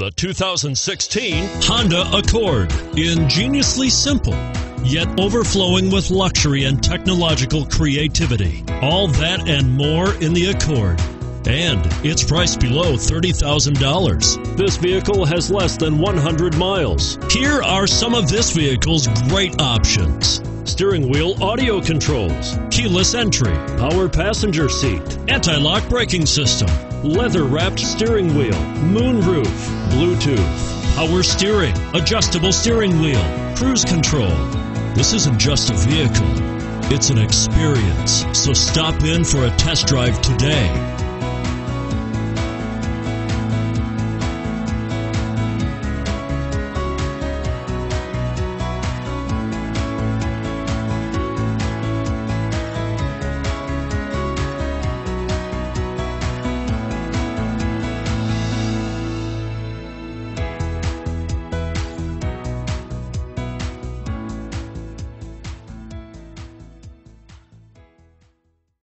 The 2016 Honda Accord. Ingeniously simple, yet overflowing with luxury and technological creativity. All that and more in the Accord. And it's priced below $30,000. This vehicle has less than 100 miles. Here are some of this vehicle's great options steering wheel audio controls, keyless entry, power passenger seat, anti lock braking system, leather wrapped steering wheel, moonroof, Bluetooth, power steering, adjustable steering wheel, cruise control. This isn't just a vehicle, it's an experience. So stop in for a test drive today.